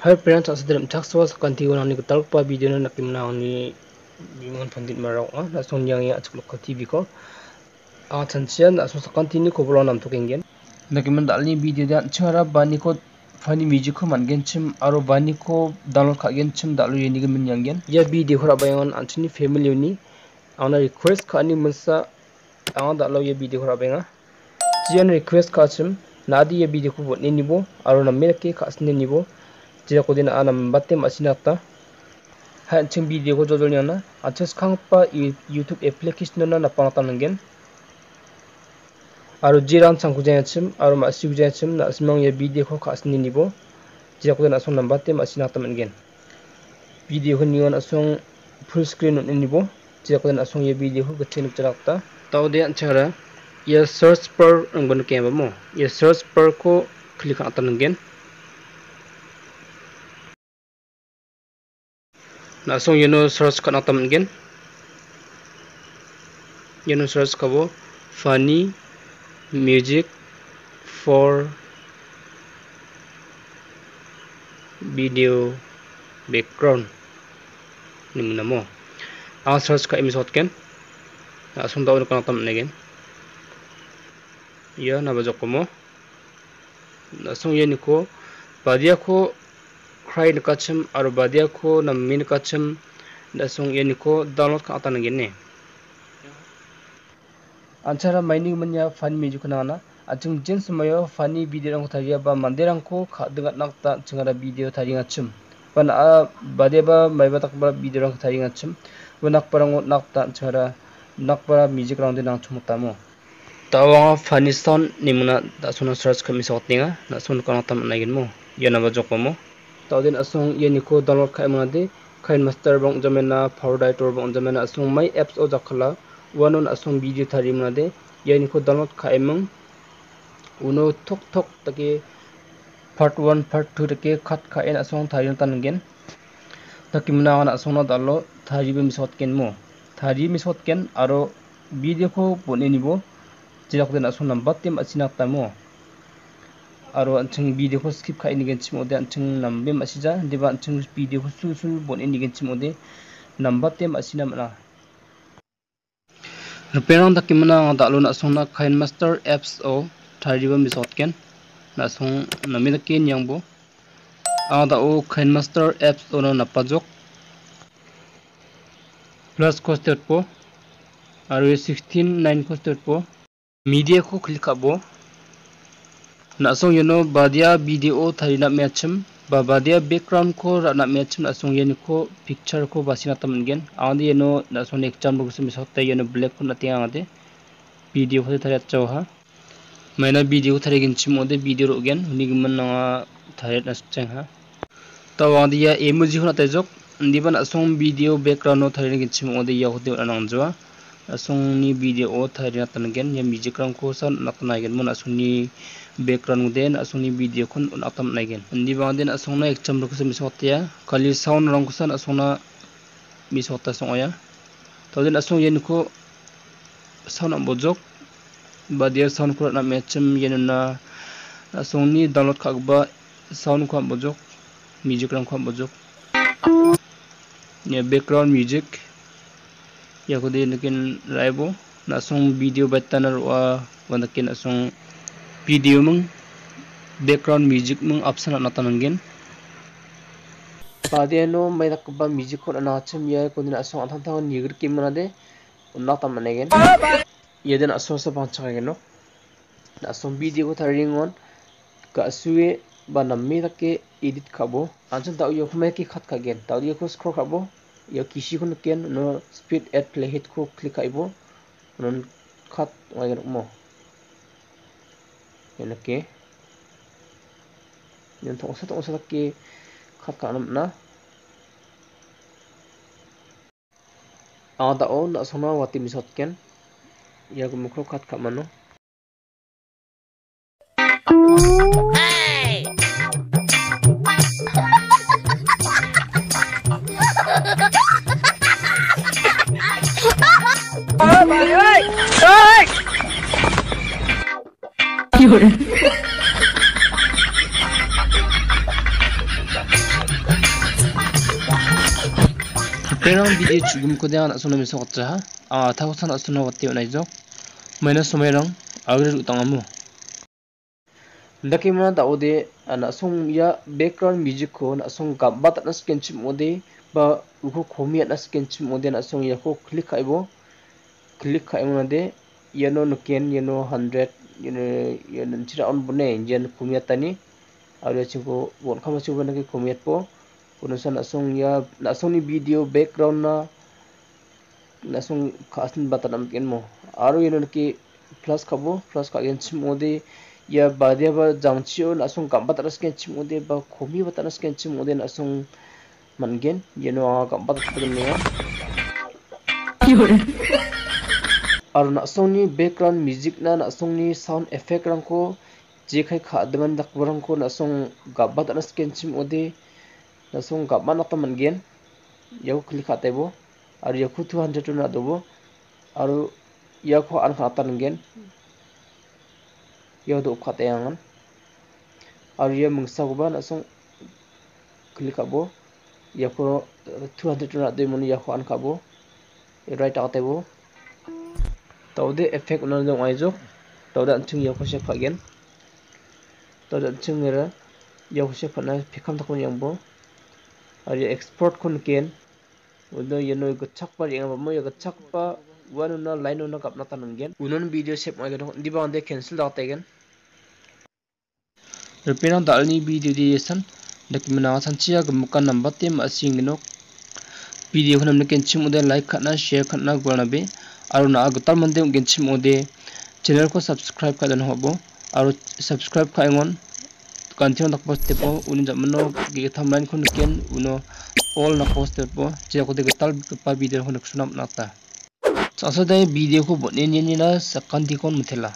Hai parents asidram taksos kanti wana ni talpa video na nakimna ni bingon pandit marau ah. Na son yang ya achuk lokal tv ko. A chanchian na so kanti ni ko nam to kengen nakiman dalni video da chara bani ko fani music ko mangen chim aro bani ko download ka gen chim dalu yeni gen yangen ya video khora bayon antini family ni. Ana request ka ni munsa ang dalu ya video khora benga jian request ka chim nadi ya video ko bot ni nibo aro na melke ka asne nibo 지적고 되는 아남 마테 마시나타 한층 비디고 조절이나 아체스 캉빠 유튜브 애플리케이션이나 나빠나타는 겐. 아로 지란 창구제쯤 아로 마시구제쯤 나스명의 비디고 가스니 니보. 지적고 되는 아송 남바테 마시나타는 겐. 비디고 니온 아송 풀스크린 니보. 지적고 되는 아송 예 비디고 그치 늑자락타 따오대한 차라 예 서치 버 응건 게임 뭐 예, 서치 버코 클릭 안 따는 겐. langsung Yunus search kan atom gen Yunus search kabo funny music for video background. Ini menamo ang search ka hot ken langsung tahu kan atom gen ya nabajok mo langsung Yuniko Padia ko cry na kachim aro badia ko na min kachim da song yani ko download ka atan gene anchara mining manya fan mi jukna na achung jin sumayo fani video rang thariya ba manderang ko kha dengat nakta chungara video thari ngachim pan a bade ba mai ba tak ba video rang thari ngachim wanak parang nakta chara nakpara music rang de nang chumutamo tawang sound nimuna da sunu search kami sotninga na sun kana tam nagin mo. Yana ba jokmo tawdin asong yeniko download khai mangade kain master bong jamena power editor bong jamena asong mai apps o jakhala wanon asong video thari mangade yeniko download khai mang uno tok tok take part 1 part 2 take khat kha en asong thari tan gen takimna ana asong na dalo thari be misot ken mo thari misot ken aro video ko pone nibo jilak den asong nambat tem asinak tamo aro anchung video ko skip khai ni gen chimo de anchung nambe masija deba anchung video ko sul sul bon ni gen chimo de namba tem asina mana repairang da kimana da lo na sona khain master apps o thariba mi sot ken na song nami da ken yang bo a da o khain master apps o na pajok plus costed po aro 16 9 costed po media ko click abo nasong yano badia video tharina mechim ba badia background ko rana mechim nasong yano ko picture ko basina tamangen andi yano nasong exam ro kusum sotte yano black ko natia ade video ko thari achau ha maina video thari gin chim ode video ro gen nigman na thari na cheng ha taw andi ya emoji ko na tajok ndiban asong video background no thari gin chim ode ya hode anang jwa asong ni video o thari tangen ya music rang ko san natna gen mon asong ni background den asungni video khon un atam naigen indi bang den asungna ekcham rok se misotya kali sound rong kusan asungna misota songoya to den asung yen ko sound am bojok badia sound ko na mecham yen na asungni download khagba sound ko am bojok music rong ko am bojok ya background music yakudi nakin raibo na asong video betanar wa wanakin nasung video mang background music mang option na tanangin 바디에노 마이다크바 뮤지컬 아나참 예 고든 suwe ba namme dakke edit khabo anchan ta yo khme ki khat 카보 안찬 다우 요크메키 컷 카겐 다우 요크 스크롤 카보 scroll khabo yo kisi ko ken no speed add play hit ko click aibo non khat ngai mo 이렇게 연 동사 동사답게 kakak nam na ang tao na sama wati misot ken ya gumukro kat ka mano Hey! 有人。 Perang video cugum ko dia nak suno misok cha. Ah tahu sana suno wati unai jok. Mana sumerang agre utang amu. Laki mana tahu de anak sung ya background music ko nak sung gambar tak nak skin chip mode ba uko komi nak skin chip mode nak sung ya ko klik aibo. Click खादे यनो नुकन यनो hundred बने जन कमेटनी और vote कमेट पो नसों video background ना नसों खासन बता मो आरो यनो नुकी प्लस खाब प्लस खागे छिमोदे या बाब जाओ नसों गम बताके छिमोदे बामी बता स्कें छिमोदे नसों background music na nasong ni sound effect rangko jekai kha dengan dak barangko nasong gambat ras ken chimode langsung gap mana teman gen yau klik kate bo aru yaku 200 tu nak dobo aru yaku an khatan gen yau do kate yangan aru ya mengsa ko ba langsung klik abo yaku 200 tu nak do mun yaku an kabo right kate tàu đi effect nó dùng ai giúp tàu đạn chưng yêu có sẽ phải gen tàu đạn chưng người đó yêu có sẽ phải nói phải không thắc mắc nhầm bố. Ở đây export con kiến. Udah ya no ikut cakpa yang apa mau ikut cakpa wan una lain una kapna tanang gen unon video shape mau ikut di bawah để cancel dah tegen rupena dal ni video di san dak mana san cia gemukan nambah tim asing nó video kan amne cancel udah like khán giả share khán karena gua nabe আৰু নাগতাৰ মন্দিৰ গেঞ্চি Modi চেনেলক subscribe কৰি জানো হ'ব আৰু subscribe কৰি মন continue নকপছতে পো উনি জামন গেথাম লাইন খন কেন উন অল নকপছতে পো যে কতে গতাল পা ভিডিঅ' খন শুনাম নাতা আসলে ভিডিও খুব নিয়ে নিয়ে না কান্তি কোন মিথেলা